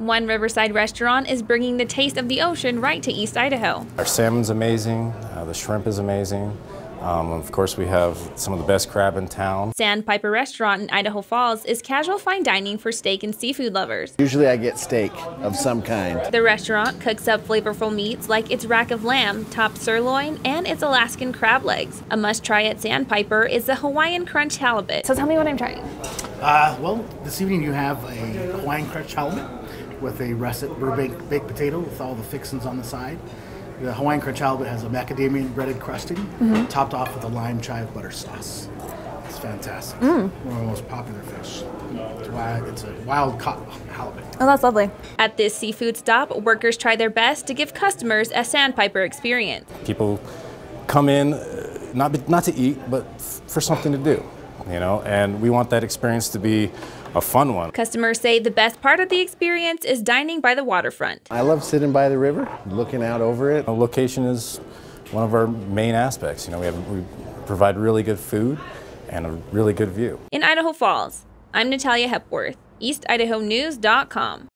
One Riverside restaurant is bringing the taste of the ocean right to East Idaho. Our salmon's amazing, uh, the shrimp is amazing. Um, of course, we have some of the best crab in town. Sandpiper Restaurant in Idaho Falls is casual fine dining for steak and seafood lovers. Usually I get steak of some kind. The restaurant cooks up flavorful meats like its rack of lamb, top sirloin, and its Alaskan crab legs. A must try at Sandpiper is the Hawaiian Crunch halibut. So tell me what I'm trying. Uh, well, this evening you have a Hawaiian Crunch halibut with a russet baked, baked potato with all the fixings on the side. The Hawaiian Crunch halibut has a macadamia breaded crusting, mm-hmm. topped off with a lime chive butter sauce. It's fantastic. Mm. One of the most popular fish. It's, wild, it's a wild caught halibut. Oh, that's lovely. At this seafood stop, workers try their best to give customers a sandpiper experience. People come in uh, not not to eat, but for something to do, you know, and we want that experience to be a fun one. Customers say the best part of the experience is dining by the waterfront. I love sitting by the river, looking out over it. The location is one of our main aspects. You know, we, have, we provide really good food and a really good view. In Idaho Falls, I'm Natalia Hepworth, EastIdahoNews.com.